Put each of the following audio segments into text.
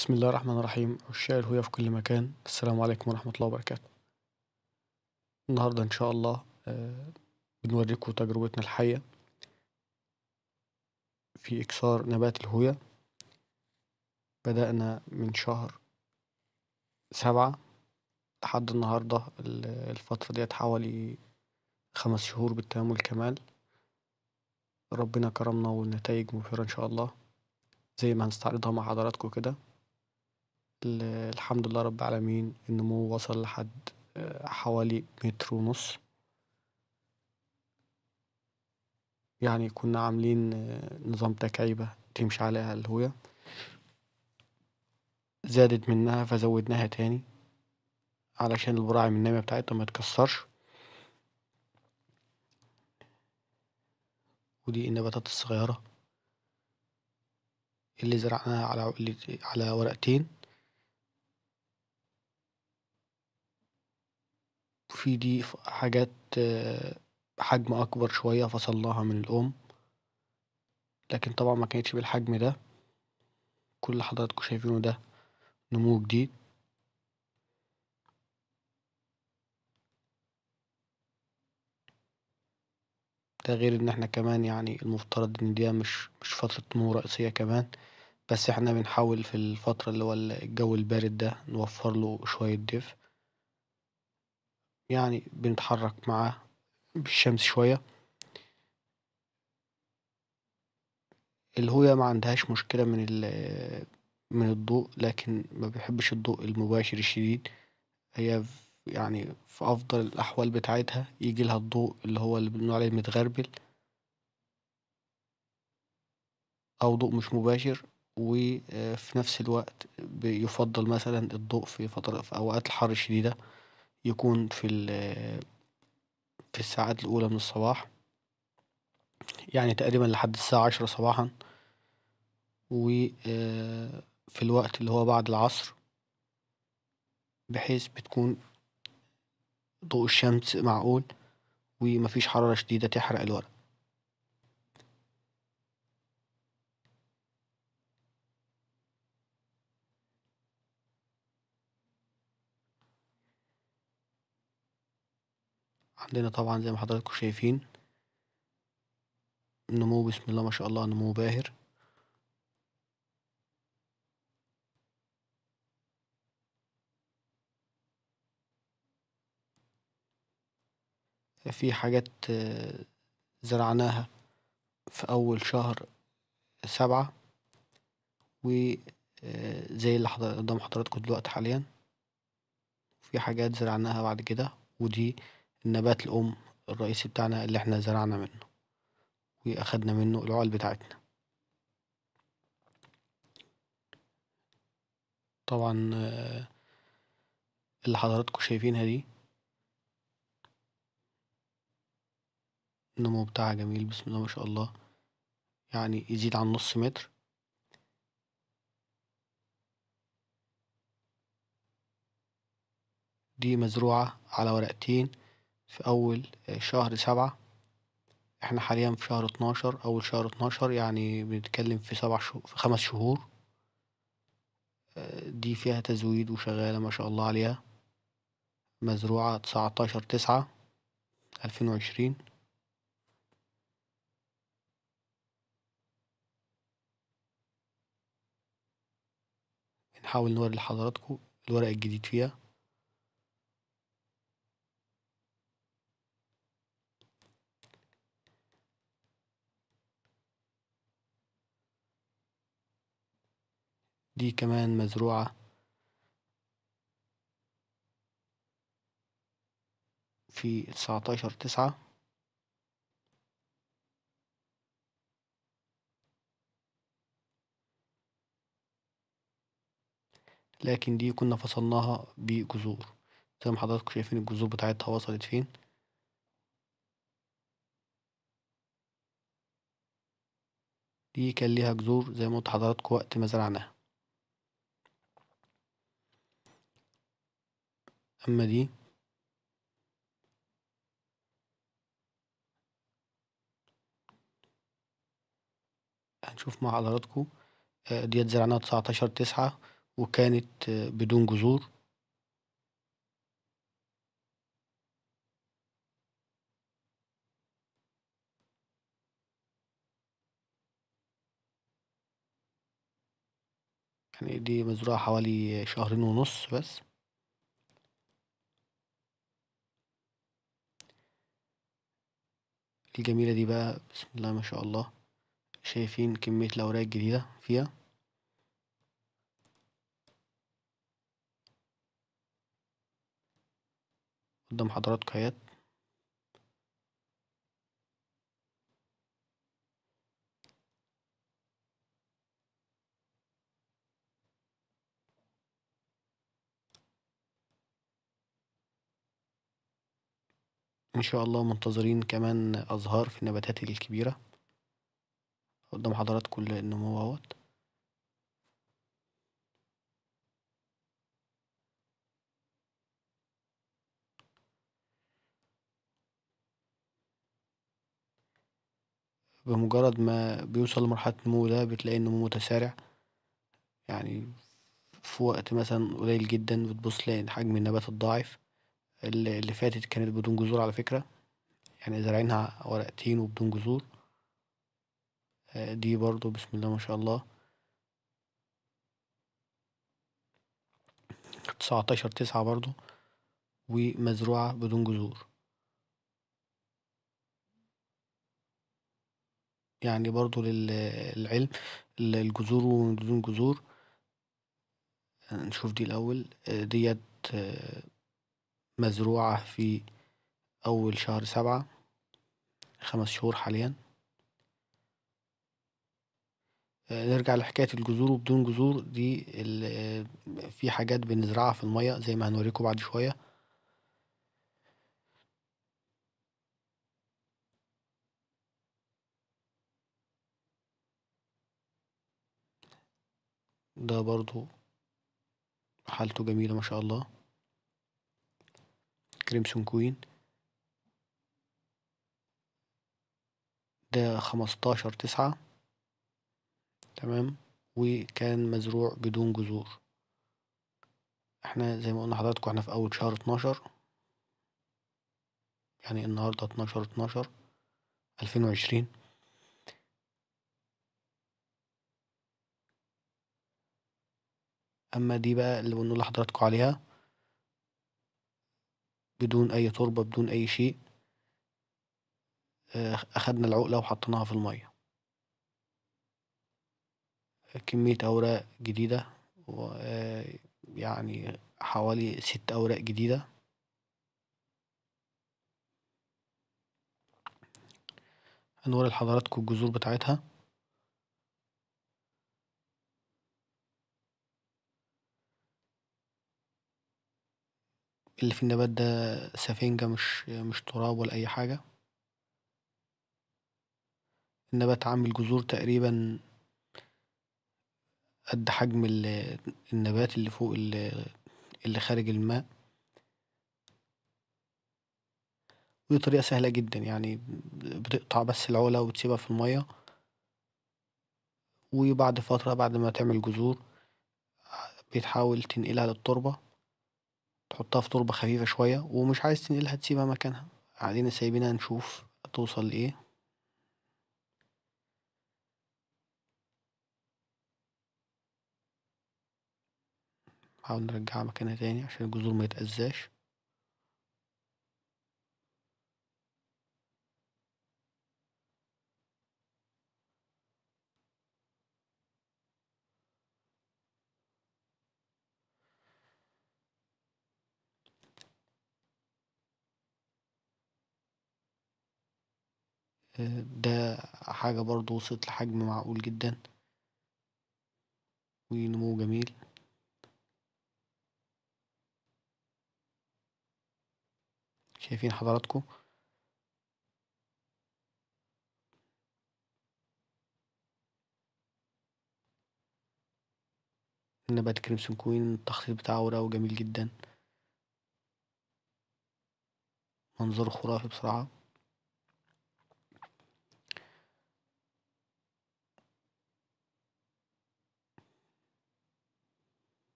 بسم الله الرحمن الرحيم. عشاق الهوية في كل مكان. السلام عليكم ورحمة الله وبركاته. النهاردة إن شاء الله آه، بنوريكم تجربتنا الحية في إكسار نبات الهوية. بدأنا من شهر سبعة. لحد النهاردة الفترة ديت حوالي خمس شهور بالتمام والكمال ربنا كرمنا والنتايج مبهرة إن شاء الله. زي ما هنستعرضها مع حضراتكم كده. الحمد لله رب العالمين النمو وصل لحد آه، حوالي متر ونص. يعني كنا عاملين آه، نظام تكعيبة تمشي عليها الهوية زادت منها فزودناها تاني علشان البراعم النامية بتاعتها ما تكسرش. ودي النباتات الصغيرة اللي زرعناها على على ورقتين. في دي حاجات حجم أكبر شوية فصلناها من الأم. لكن طبعا ما كانتش بالحجم ده. كل اللي حضراتكم شايفينه ده نمو جديد. ده غير إن إحنا كمان يعني المفترض إن دي مش مش فترة نمو رئيسية كمان. بس إحنا بنحاول في الفترة اللي هو الجو البارد ده نوفر له شوية دفء. يعني بنتحرك معاه بالشمس شوية. الهوية ما عندهاش مشكلة من من الضوء لكن ما بيحبش الضوء المباشر الشديد. هي يعني في أفضل الأحوال بتاعتها يجي لها الضوء اللي هو اللي بنقول عليه متغربل أو ضوء مش مباشر وفي نفس الوقت بيفضل مثلا الضوء في فترة في أوقات الحر الشديدة. يكون في في الساعات الأولى من الصباح. يعني تقريبا لحد الساعة عشرة صباحا. وفي الوقت اللي هو بعد العصر. بحيث بتكون ضوء الشمس معقول ومفيش حرارة شديدة تحرق الورق. عندنا طبعا زي ما حضراتكم شايفين نمو بسم الله ما شاء الله نمو باهر. في حاجات آه، زرعناها في أول شهر سبعة وزي آه، اللي قدام حضراتكم دلوقتي حاليا. في حاجات زرعناها بعد كده ودي النبات الأم الرئيسي بتاعنا اللي إحنا زرعنا منه وأخدنا منه العقل بتاعتنا. طبعا آه، اللي حضراتكم شايفينها دي النمو بتاعها جميل بسم الله ما شاء الله. يعني يزيد عن نص متر. دي مزروعة على ورقتين. في أول شهر سبعة. إحنا حاليا في شهر اتناشر. أول شهر اتناشر يعني بنتكلم في سبع شهور في خمس شهور. دي فيها تزويد وشغالة ما شاء الله عليها. مزروعة تسعتاشر تسعة ألفين وعشرين. بنحاول نوري لحضراتكم الورق الجديد فيها. دي كمان مزروعة. في تسعتاشر تسعة. لكن دي كنا فصلناها بجذور. زي ما حضراتكم شايفين الجذور بتاعتها وصلت فين. دي كان ليها جذور زي ما قلت حضراتكم وقت ما زرعناها. أما دي؟ هنشوف مع حضراتكم. آه، ديت زرعناها تسعتاشر تسعة وكانت آه، بدون جذور. يعني دي مزروعة حوالي شهرين ونص بس. الجميلة دي بقى بسم الله ما شاء الله شايفين كمية الأوراق الجديدة فيها. قدام حضراتكم أهيت. إن شاء الله منتظرين كمان أزهار في النباتات الكبيرة قدام حضراتكم النمو أهوت. بمجرد ما بيوصل لمرحلة النمو ده بتلاقي النمو متسارع. يعني في وقت مثلا قليل جدا بتبص تلاقي حجم النبات اتضاعف اللي فاتت كانت بدون جذور على فكرة. يعني زارعينها ورقتين وبدون جذور. آه، دي برضو بسم الله ما شاء الله. تسعتاشر تسعة برضو. ومزروعة بدون جذور. يعني برضو للعلم الجذور وبدون جذور. نشوف دي الأول. آه، ديت آه، مزروعة في أول شهر سبعة خمس شهور حاليا. آه، نرجع لحكاية الجذور وبدون جذور. دي آه، في حاجات بنزرعها في المية زي ما هنوريكم بعد شوية. ده برضو حالته جميلة ما شاء الله. كريمسون كوين. ده خمستاشر تسعة. تمام؟ وكان مزروع بدون جذور. إحنا زي ما قلنا لحضراتكم إحنا في أول شهر اتناشر. يعني النهاردة اتناشر اتناشر ألفين وعشرين. أما دي بقى اللي بنقول لحضراتكم عليها. بدون أي تربة بدون أي شيء آه، أخدنا العقلة وحطيناها في المية. كمية أوراق جديدة آه، يعني حوالي ست أوراق جديدة. هنوري لحضراتكم الجذور بتاعتها. اللي في النبات ده سفنجة مش مش تراب ولا أي حاجة؟ النبات عامل جذور تقريبا قد حجم ال- النبات اللي فوق ال- اللي خارج الماء. ودي طريقة سهلة جدا يعني بتقطع بس العقلة وتسيبها في المية. وبعد فترة بعد ما تعمل جذور بتحاول تنقلها للتربة. تحطها في تربة خفيفة شوية ومش عايز تنقلها تسيبها مكانها. قاعدين سايبينها نشوف توصل لإيه. نحاول نرجعها مكانها تاني عشان الجذور ما يتأذاش آه، ده حاجة برضو وصلت لحجم معقول جدا. ونمو جميل. شايفين حضراتكم؟ نبات كريمسون كوين التخطيط بتاعه ورقة جميل جدا. منظره خرافي بصراحة.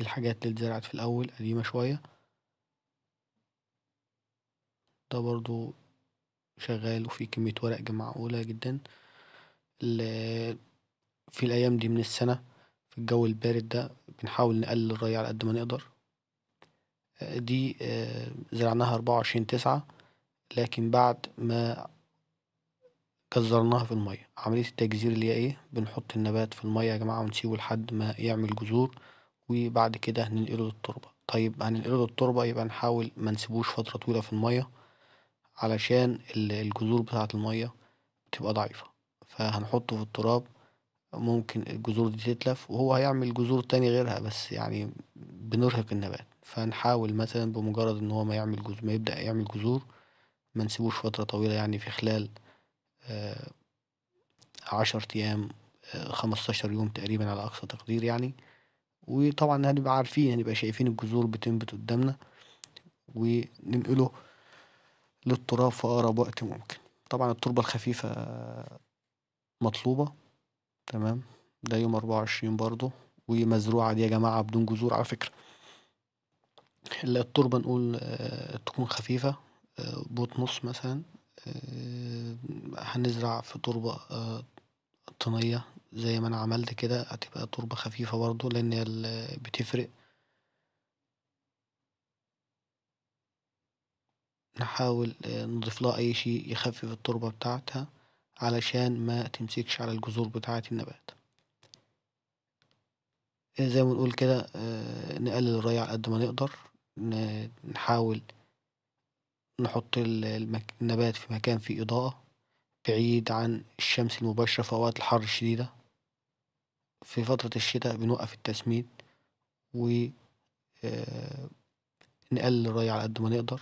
دي الحاجات اللي اتزرعت في الأول قديمة شوية. ده برضو شغال وفيه كمية ورق معقولة جدا. في الأيام دي من السنة في الجو البارد ده بنحاول نقلل الري على قد ما نقدر. دي زرعناها أربعة وعشرين تسعة لكن بعد ما جزرناها في المية. عملية التجزير اللي هي إيه؟ بنحط النبات في المية يا جماعة ونسيبه لحد ما يعمل جذور. وبعد كده ننقله للتربة. طيب هننقله للتربة يبقى نحاول منسيبوش فترة طويلة في المية علشان الجذور بتاعة المية بتبقى ضعيفة. فهنحطه في التراب ممكن الجذور دي تتلف وهو هيعمل جذور تاني غيرها بس يعني بنرهق النبات. فنحاول مثلا بمجرد إن هو ما يعمل جذور ما يبدأ يعمل جذور منسيبوش فترة طويلة يعني في خلال عشر أيام خمستاشر يوم تقريبا على أقصى تقدير يعني. وطبعا هنبقى عارفين هنبقى شايفين الجذور بتنبت قدامنا وننقله للتراب في أقرب وقت ممكن. طبعا التربة الخفيفة مطلوبة تمام؟ ده يوم أربعة وعشرين برضه ومزروعة دي يا جماعة بدون جذور على فكرة. التربة نقول تكون خفيفة بوت نص مثلا هنزرع في تربة طينية زي ما أنا عملت كده هتبقى تربة خفيفة برضه لأن بتفرق. نحاول نضيفلها أي شي يخفف التربة بتاعتها علشان ما تمسكش على الجذور بتاعة النبات. زي ما بنقول كده نقلل الري على قد ما نقدر. نحاول نحط النبات في مكان فيه إضاءة بعيد عن الشمس المباشرة في أوقات الحر الشديدة. في فترة الشتا بنوقف التسميد و نقلل الري على قد ما نقدر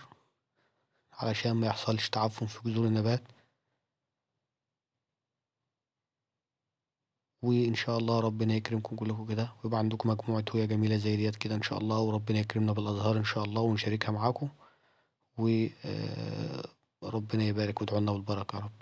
علشان ما يحصلش تعفن في جذور النبات. وإن شاء الله ربنا يكرمكم كلكم كده. ويبقى عندكم مجموعة هوية جميلة زي ديت كده إن شاء الله. وربنا يكرمنا بالأزهار إن شاء الله ونشاركها معاكم. وربنا يبارك وادعولنا بالبركة يا رب.